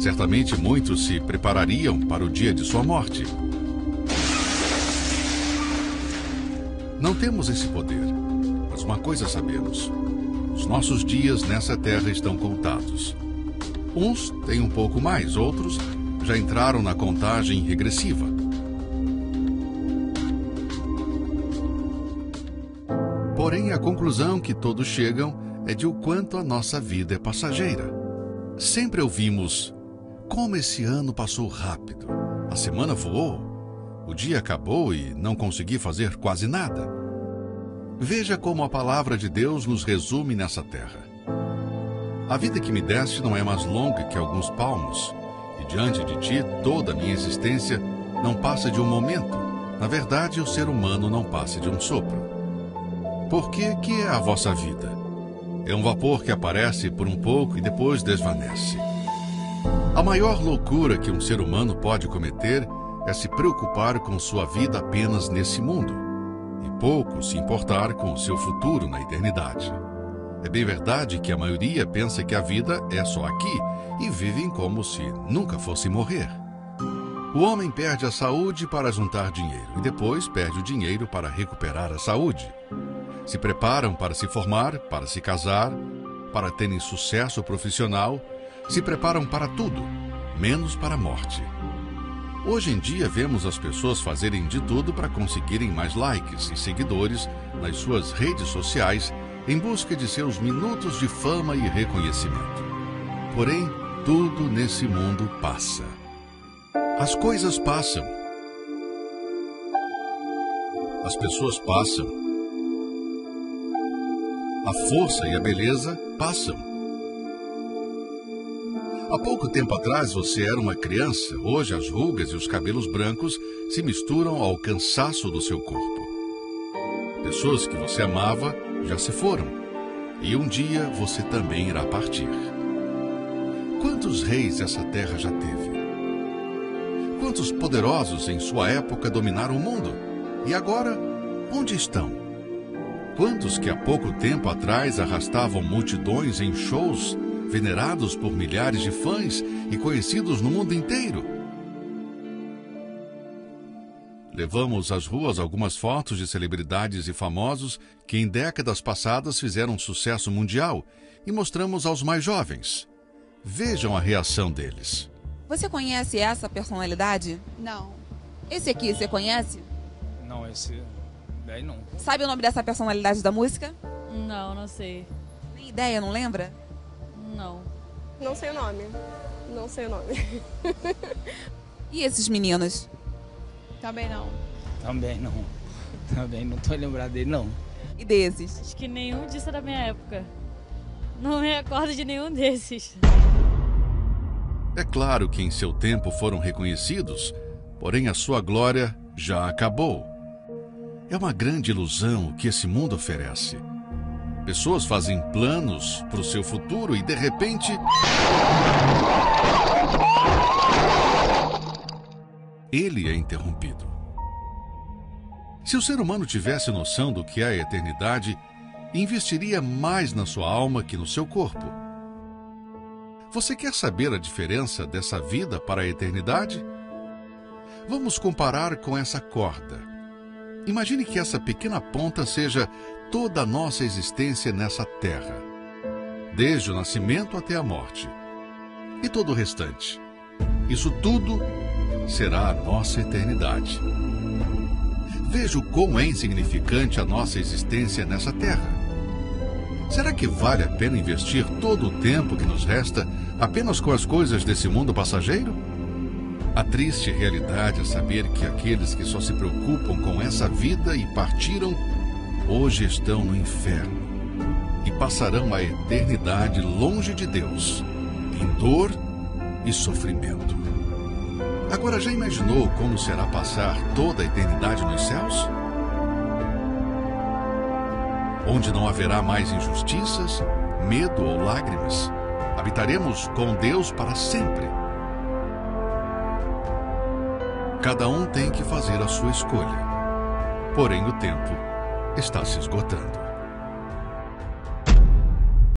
Certamente muitos se preparariam para o dia de sua morte. Não temos esse poder, mas uma coisa sabemos: os nossos dias nessa terra estão contados. Uns têm um pouco mais, outros já entraram na contagem regressiva. Porém, a conclusão que todos chegam é de o quanto a nossa vida é passageira. Sempre ouvimos: como esse ano passou rápido, a semana voou, o dia acabou e não consegui fazer quase nada. Veja como a palavra de Deus nos resume nessa terra. A vida que me deste não é mais longa que alguns palmos, e diante de ti toda a minha existência não passa de um momento. Na verdade, o ser humano não passa de um sopro. Por que que é a vossa vida? É um vapor que aparece por um pouco e depois desvanece. A maior loucura que um ser humano pode cometer é se preocupar com sua vida apenas nesse mundo e pouco se importar com o seu futuro na eternidade. É bem verdade que a maioria pensa que a vida é só aqui e vivem como se nunca fosse morrer. O homem perde a saúde para juntar dinheiro e depois perde o dinheiro para recuperar a saúde. Se preparam para se formar, para se casar, para terem sucesso profissional, se preparam para tudo, menos para a morte. Hoje em dia vemos as pessoas fazerem de tudo para conseguirem mais likes e seguidores nas suas redes sociais em busca de seus minutos de fama e reconhecimento. Porém, tudo nesse mundo passa. As coisas passam. As pessoas passam. A força e a beleza passam. Há pouco tempo atrás você era uma criança, hoje as rugas e os cabelos brancos se misturam ao cansaço do seu corpo. Pessoas que você amava já se foram, e um dia você também irá partir. Quantos reis essa terra já teve? Quantos poderosos em sua época dominaram o mundo? E agora, onde estão? Quantos que há pouco tempo atrás arrastavam multidões em shows, venerados por milhares de fãs e conhecidos no mundo inteiro? Levamos às ruas algumas fotos de celebridades e famosos que em décadas passadas fizeram sucesso mundial e mostramos aos mais jovens. Vejam a reação deles. Você conhece essa personalidade? Não. Esse aqui, você conhece? Não, esse daí não. Sabe o nome dessa personalidade da música? Não, não sei. Nem ideia, não lembra? Não. Não sei o nome. Não sei o nome. E esses meninos? Também não. Também não. Também não tô lembrado dele, não. E desses? Acho que nenhum disso é da minha época. Não me recordo de nenhum desses. É claro que em seu tempo foram reconhecidos, porém a sua glória já acabou. É uma grande ilusão o que esse mundo oferece. Pessoas fazem planos para o seu futuro e de repente. Ele é interrompido. Se o ser humano tivesse noção do que é a eternidade, investiria mais na sua alma que no seu corpo. Você quer saber a diferença dessa vida para a eternidade? Vamos comparar com essa corda. Imagine que essa pequena ponta seja toda a nossa existência nessa terra, desde o nascimento até a morte, e todo o restante. Isso tudo será a nossa eternidade. Veja o quão é insignificante a nossa existência nessa terra. Será que vale a pena investir todo o tempo que nos resta apenas com as coisas desse mundo passageiro? A triste realidade é saber que aqueles que só se preocupam com essa vida e partiram, hoje estão no inferno e passarão a eternidade longe de Deus, em dor e sofrimento. Agora já imaginou como será passar toda a eternidade nos céus? Onde não haverá mais injustiças, medo ou lágrimas, habitaremos com Deus para sempre. Cada um tem que fazer a sua escolha. Porém, o tempo está se esgotando.